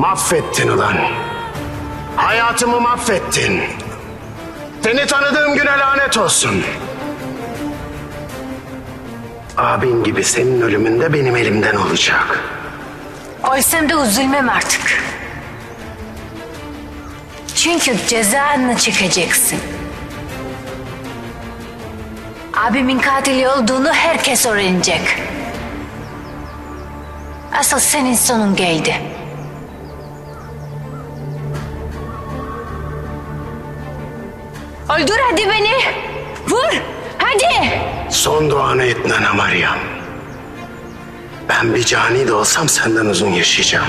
Mahvettin ulan. Hayatımı mahvettin. Seni tanıdığım güne lanet olsun. Abin gibi senin ölümün de benim elimden olacak. Ölsem de üzülmem artık. Çünkü cezanı çekeceksin. Abimin katili olduğunu herkes öğrenecek. Asıl senin sonun geldi. Öldür hadi beni. Vur. Hadi. Son duanı et Nana Maryam. Ben bir cani de olsam senden uzun yaşayacağım.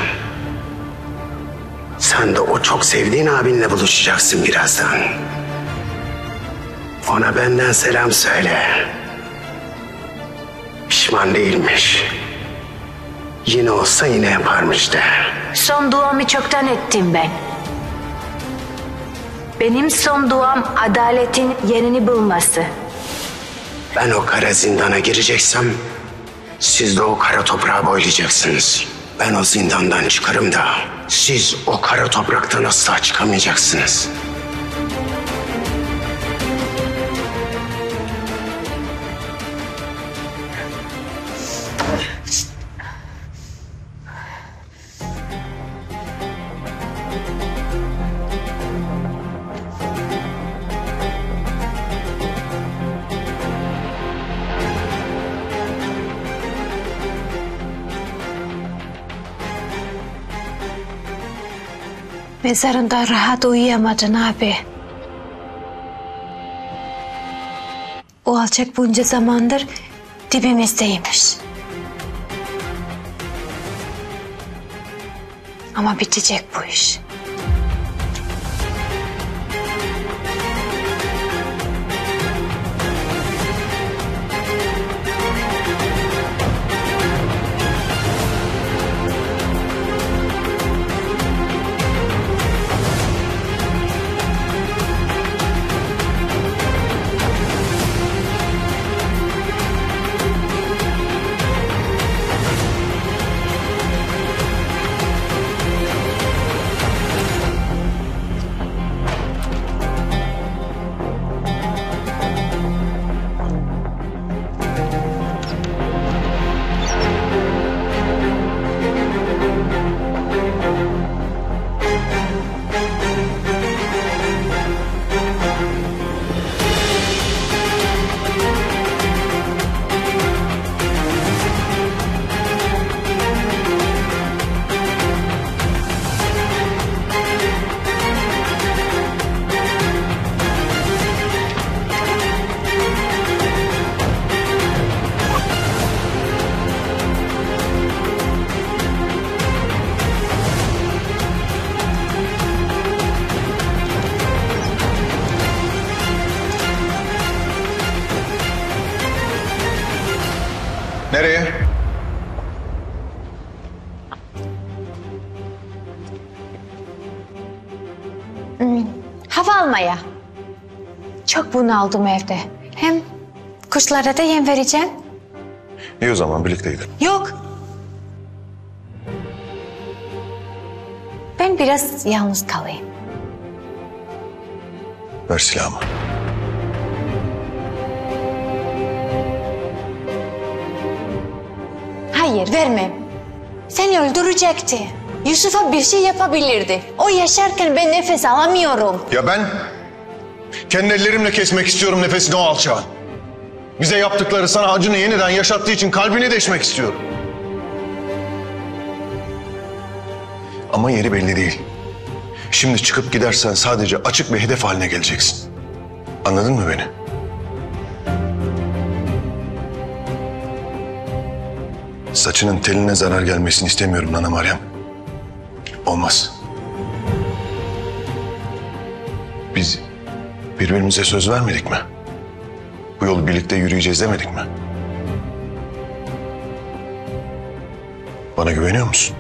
Sen de o çok sevdiğin abinle buluşacaksın birazdan. Ona benden selam söyle. Pişman değilmiş. Yine olsa yine yaparmış de. Son duamı çoktan ettim ben. Benim son duam adaletin yerini bulması. Ben o kara zindana gireceksem siz de o kara toprağa boylayacaksınız. Ben o zindandan çıkarım da siz o kara topraktan asla çıkamayacaksınız. Mezarında rahat uyuyamadın abi. O alçak bunca zamandır dibimizdeymiş. Ama bitecek bu iş. Nereye? Hava almaya. Çok bunaldım evde. Hem kuşlara da yem vereceğim. İyi o zaman birlikte gidelim. Yok. Ben biraz yalnız kalayım. Ver silahımı. Hayır vermem. Seni öldürecekti. Yusuf'a bir şey yapabilirdi. O yaşarken ben nefes alamıyorum. Ya ben kendi ellerimle kesmek istiyorum nefesini o alçağın. Bize yaptıkları sana acını yeniden yaşattığı için kalbini deşmek istiyorum. Ama yeri belli değil. Şimdi çıkıp gidersen sadece açık bir hedef haline geleceksin. Anladın mı beni? Saçının teline zarar gelmesini istemiyorum Nana Meryem. Olmaz. Biz birbirimize söz vermedik mi? Bu yolu birlikte yürüyeceğiz demedik mi? Bana güveniyor musun?